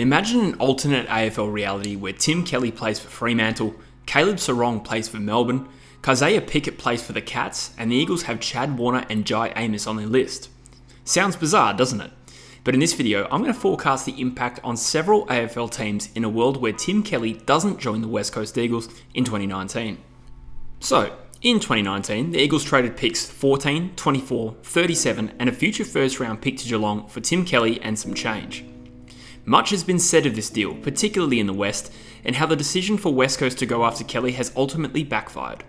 Imagine an alternate AFL reality where Tim Kelly plays for Fremantle, Caleb Serong plays for Melbourne, Kysaiah Pickett plays for the Cats, and the Eagles have Chad Warner and Jye Amiss on their list. Sounds bizarre, doesn't it? But in this video, I'm going to forecast the impact on several AFL teams in a world where Tim Kelly doesn't join the West Coast Eagles in 2019. So, in 2019, the Eagles traded picks 14, 24, 37, and a future first round pick to Geelong for Tim Kelly and some change. Much has been said of this deal, particularly in the West, and how the decision for West Coast to go after Kelly has ultimately backfired.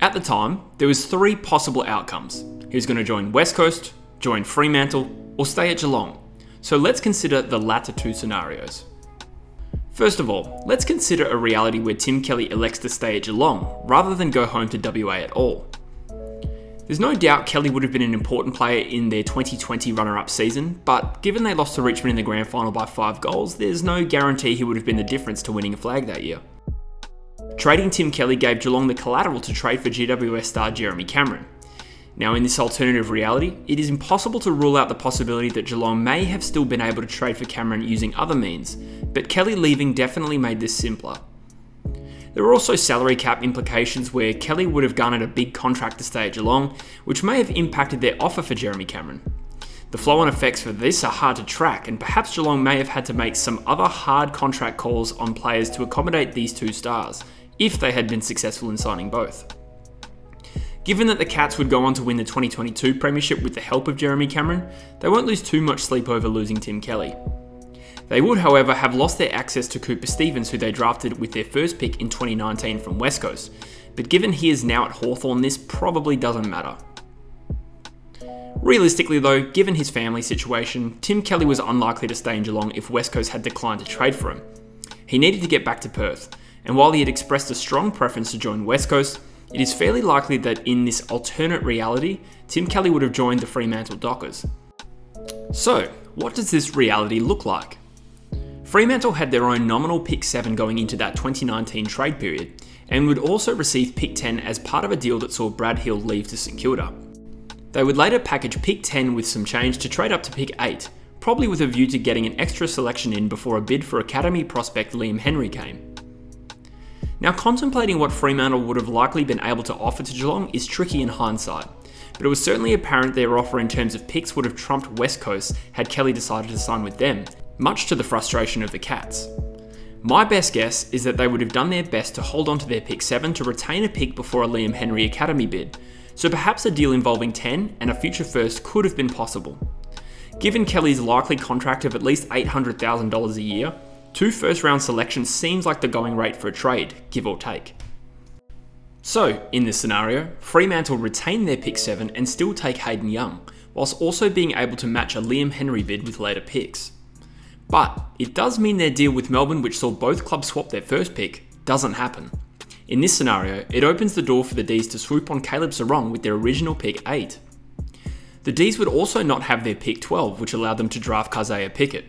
At the time, there was three possible outcomes. He was going to join West Coast, join Fremantle, or stay at Geelong. So let's consider the latter two scenarios. First of all, let's consider a reality where Tim Kelly elects to stay at Geelong rather than go home to WA at all. There's no doubt Kelly would have been an important player in their 2020 runner up season, but given they lost to Richmond in the grand final by 5 goals, there's no guarantee he would have been the difference to winning a flag that year. Trading Tim Kelly gave Geelong the collateral to trade for GWS star Jeremy Cameron, now, in this alternative reality, it is impossible to rule out the possibility that Geelong may have still been able to trade for Cameron using other means, but Kelly leaving definitely made this simpler. There were also salary cap implications where Kelly would have garnered a big contract to stay at Geelong, which may have impacted their offer for Jeremy Cameron. The flow on effects for this are hard to track, and perhaps Geelong may have had to make some other hard contract calls on players to accommodate these two stars, if they had been successful in signing both. Given that the Cats would go on to win the 2022 Premiership with the help of Jeremy Cameron, they won't lose too much sleep over losing Tim Kelly. They would, however, have lost their access to Cooper Stephens, who they drafted with their first pick in 2019 from West Coast, but given he is now at Hawthorn, this probably doesn't matter. Realistically, though, given his family situation, Tim Kelly was unlikely to stay in Geelong if West Coast had declined to trade for him. He needed to get back to Perth, and while he had expressed a strong preference to join West Coast, it is fairly likely that in this alternate reality, Tim Kelly would have joined the Fremantle Dockers. So, what does this reality look like? Fremantle had their own nominal pick 7 going into that 2019 trade period, and would also receive pick 10 as part of a deal that saw Brad Hill leave to St Kilda. They would later package pick 10 with some change to trade up to pick 8, probably with a view to getting an extra selection in before a bid for Academy prospect Liam Henry came. Now, contemplating what Fremantle would have likely been able to offer to Geelong is tricky in hindsight, but it was certainly apparent their offer in terms of picks would have trumped West Coast had Kelly decided to sign with them, much to the frustration of the Cats. My best guess is that they would have done their best to hold on to their pick 7 to retain a pick before a Liam Henry Academy bid, so perhaps a deal involving 10 and a future first could have been possible. Given Kelly's likely contract of at least $800,000 a year, Two first round selections seems like the going rate for a trade, give or take. So, in this scenario, Fremantle retain their pick 7 and still take Hayden Young, whilst also being able to match a Liam Henry bid with later picks. But it does mean their deal with Melbourne, which saw both clubs swap their first pick, doesn't happen. In this scenario, it opens the door for the D's to swoop on Caleb Serong with their original pick 8. The D's would also not have their pick 12, which allowed them to draft Kysaiah Pickett.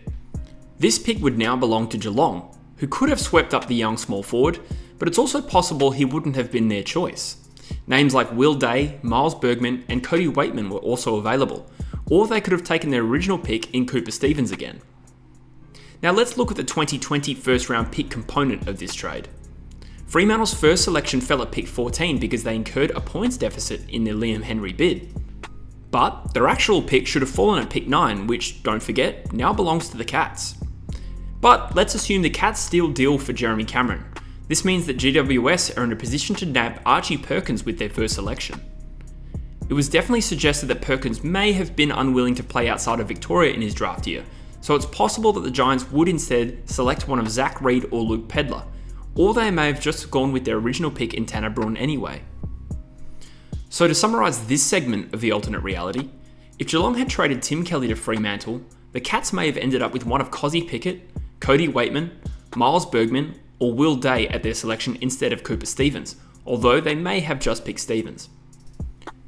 This pick would now belong to Geelong, who could have swept up the young small forward, but it's also possible he wouldn't have been their choice. Names like Will Day, Miles Bergman, and Cody Weightman were also available, or they could have taken their original pick in Cooper Stephens again. Now let's look at the 2020 first round pick component of this trade. Fremantle's first selection fell at pick 14 because they incurred a points deficit in their Liam Henry bid. But their actual pick should have fallen at pick 9, which, don't forget, now belongs to the Cats. But let's assume the Cats still deal for Jeremy Cameron. This means that GWS are in a position to nab Archie Perkins with their first selection. It was definitely suggested that Perkins may have been unwilling to play outside of Victoria in his draft year, so it's possible that the Giants would instead select one of Zach Reid or Luke Pedlar, or they may have just gone with their original pick in Tanner Bruhn anyway. So to summarise this segment of the alternate reality, if Geelong had traded Tim Kelly to Fremantle, the Cats may have ended up with one of Kozzy Pickett, Cody Weightman, Miles Bergman, or Will Day at their selection instead of Cooper Stephens, although they may have just picked Stephens.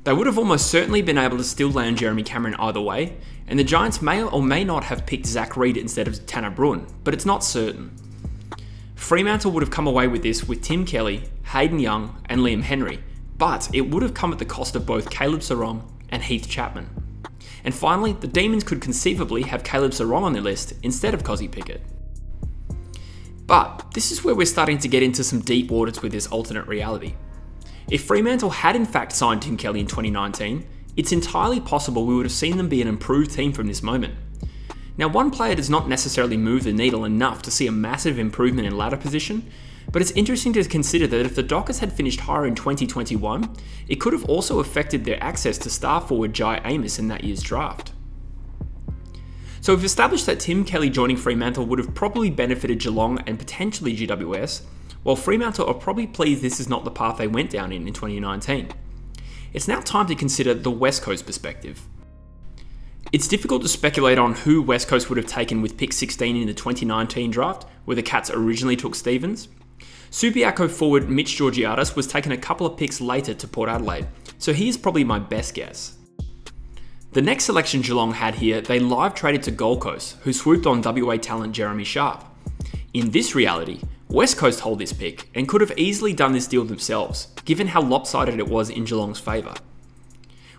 They would have almost certainly been able to still land Jeremy Cameron either way, and the Giants may or may not have picked Zach Reid instead of Tanner Bruhn, but it's not certain. Fremantle would have come away with this with Tim Kelly, Hayden Young, and Liam Henry, but it would have come at the cost of both Caleb Serong and Heath Chapman. And finally, the Demons could conceivably have Caleb Serong on their list instead of Kozzy Pickett. But this is where we're starting to get into some deep waters with this alternate reality. If Fremantle had in fact signed Tim Kelly in 2019, it's entirely possible we would have seen them be an improved team from this moment. Now, one player does not necessarily move the needle enough to see a massive improvement in ladder position, but it's interesting to consider that if the Dockers had finished higher in 2021, it could have also affected their access to star forward Jye Amiss in that year's draft. So we've established that Tim Kelly joining Fremantle would have probably benefited Geelong and potentially GWS, while Fremantle are probably pleased this is not the path they went down in in 2019. It's now time to consider the West Coast perspective. It's difficult to speculate on who West Coast would have taken with pick 16 in the 2019 draft, where the Cats originally took Stephens. Subiaco forward Mitch Georgiadis was taken a couple of picks later to Port Adelaide, so he is probably my best guess. The next selection Geelong had here, they live traded to Gold Coast, who swooped on WA talent Jeremy Sharp. In this reality, West Coast hold this pick and could have easily done this deal themselves, given how lopsided it was in Geelong's favour.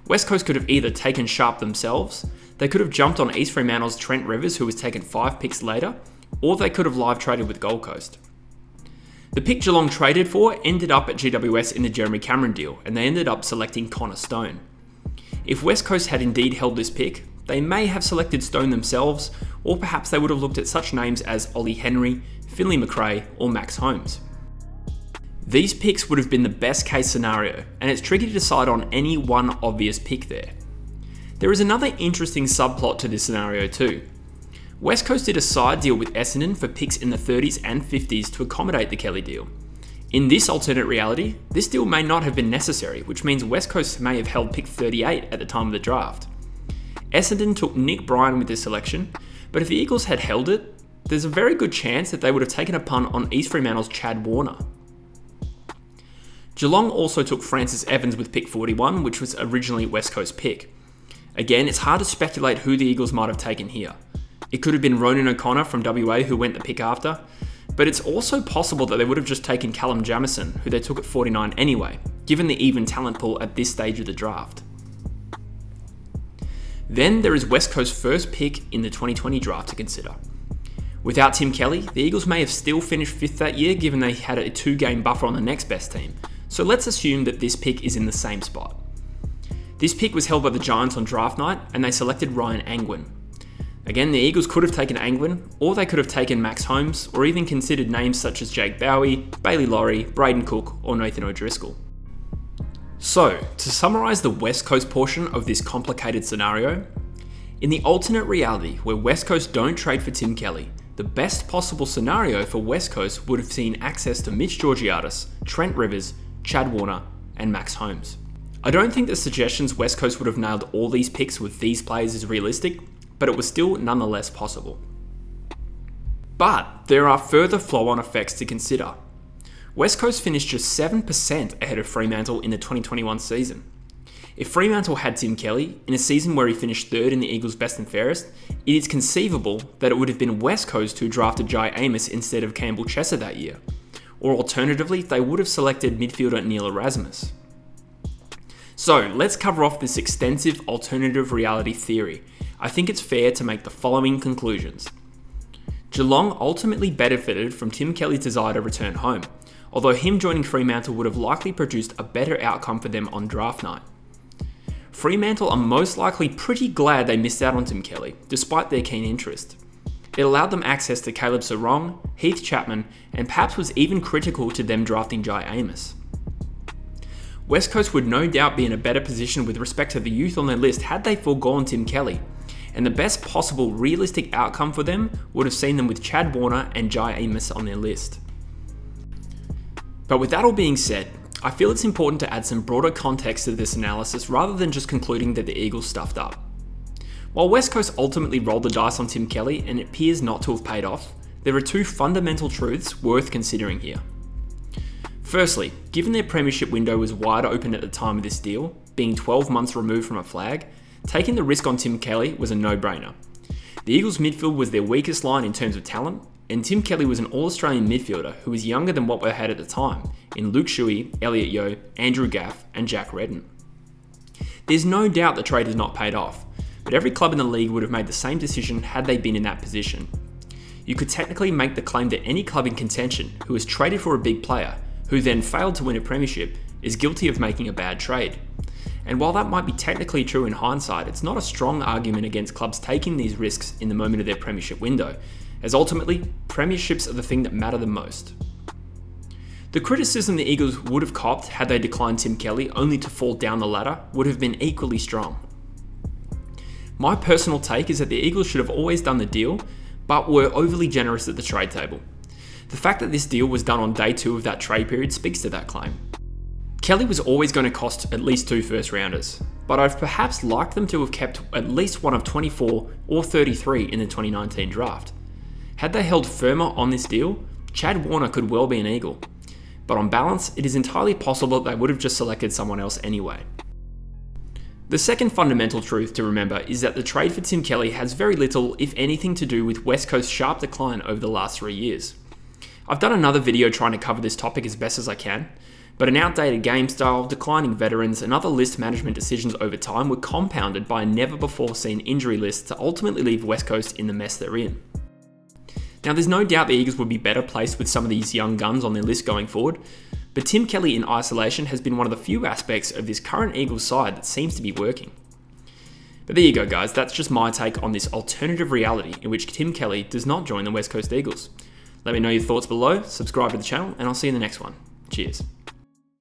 West Coast could have either taken Sharp themselves, they could have jumped on East Fremantle's Trent Rivers, who was taken five picks later, or they could have live traded with Gold Coast. The pick Geelong traded for ended up at GWS in the Jeremy Cameron deal, and they ended up selecting Connor Stone. If West Coast had indeed held this pick, they may have selected Stone themselves, or perhaps they would have looked at such names as Ollie Henry, Finlay Macrae, or Max Holmes. These picks would have been the best case scenario, and it's tricky to decide on any one obvious pick there. There is another interesting subplot to this scenario too. West Coast did a side deal with Essendon for picks in the 30s and 50s to accommodate the Kelly deal. In this alternate reality, this deal may not have been necessary, which means West Coast may have held pick 38 at the time of the draft. Essendon took Nick Bryan with this selection, but if the Eagles had held it, there's a very good chance that they would have taken a punt on East Fremantle's Chad Warner. Geelong also took Francis Evans with pick 41, which was originally West Coast pick. Again, it's hard to speculate who the Eagles might have taken here. It could have been Ronan O'Connor from WA who went the pick after, but it's also possible that they would have just taken Callum Jamieson, who they took at 49 anyway, given the even talent pool at this stage of the draft. Then there is West Coast's first pick in the 2020 draft to consider. Without Tim Kelly, the Eagles may have still finished fifth that year given they had a two game buffer on the next best team, so let's assume that this pick is in the same spot. This pick was held by the Giants on draft night, and they selected Ryan Angwin, Again, the Eagles could have taken Angwin, or they could have taken Max Holmes, or even considered names such as Jake Bowey, Bailey Laurie, Brayden Cook, or Nathan O'Driscoll. So, to summarise the West Coast portion of this complicated scenario, in the alternate reality where West Coast don't trade for Tim Kelly, the best possible scenario for West Coast would have seen access to Mitch Georgiadis, Trent Rivers, Chad Warner, and Max Holmes. I don't think the suggestions West Coast would have nailed all these picks with these players is realistic, but it was still nonetheless possible. But there are further flow on effects to consider. West Coast finished just 7% ahead of Fremantle in the 2021 season. If Fremantle had Tim Kelly, in a season where he finished third in the Eagles' best and fairest, it is conceivable that it would have been West Coast who drafted Jye Amiss instead of Campbell Chesser that year. Or alternatively, they would have selected midfielder Neil Erasmus. So let's cover off this extensive alternative reality theory I think it's fair to make the following conclusions. Geelong ultimately benefited from Tim Kelly's desire to return home, although him joining Fremantle would have likely produced a better outcome for them on draft night. Fremantle are most likely pretty glad they missed out on Tim Kelly, despite their keen interest. It allowed them access to Caleb Serong, Heath Chapman, and perhaps was even critical to them drafting Jye Amiss. West Coast would no doubt be in a better position with respect to the youth on their list had they foregone Tim Kelly, and the best possible realistic outcome for them would have seen them with Chad Warner and Jye Amiss on their list. But with that all being said, I feel it's important to add some broader context to this analysis rather than just concluding that the Eagles stuffed up. While West Coast ultimately rolled the dice on Tim Kelly and it appears not to have paid off, there are two fundamental truths worth considering here. Firstly, given their premiership window was wide open at the time of this deal, being 12 months removed from a flag, Taking the risk on Tim Kelly was a no brainer. The Eagles' midfield was their weakest line in terms of talent, and Tim Kelly was an All Australian midfielder who was younger than what we had at the time in Luke Shuey, Elliot Yeo, Andrew Gaff, and Jack Redden. There's no doubt the trade has not paid off, but every club in the league would have made the same decision had they been in that position. You could technically make the claim that any club in contention who has traded for a big player, who then failed to win a premiership, is guilty of making a bad trade. And while that might be technically true in hindsight, it's not a strong argument against clubs taking these risks in the moment of their premiership window, as ultimately, premierships are the thing that matter the most. The criticism the Eagles would have copped had they declined Tim Kelly only to fall down the ladder would have been equally strong. My personal take is that the Eagles should have always done the deal, but were overly generous at the trade table. The fact that this deal was done on day two of that trade period speaks to that claim. Kelly was always going to cost at least two first rounders, but I've perhaps liked them to have kept at least one of 24 or 33 in the 2019 draft. Had they held firmer on this deal, Chad Warner could well be an Eagle. But on balance, it is entirely possible that they would have just selected someone else anyway. The second fundamental truth to remember is that the trade for Tim Kelly has very little, if anything, to do with West Coast's sharp decline over the last three years. I've done another video trying to cover this topic as best as I can, but an outdated game style, declining veterans, and other list management decisions over time were compounded by a never before seen injury list to ultimately leave West Coast in the mess they're in. Now, there's no doubt the Eagles would be better placed with some of these young guns on their list going forward, but Tim Kelly in isolation has been one of the few aspects of this current Eagles side that seems to be working. But there you go, guys, that's just my take on this alternative reality in which Tim Kelly does not join the West Coast Eagles. Let me know your thoughts below, subscribe to the channel, and I'll see you in the next one. Cheers.